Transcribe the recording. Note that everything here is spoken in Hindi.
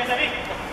Come here, Sammy.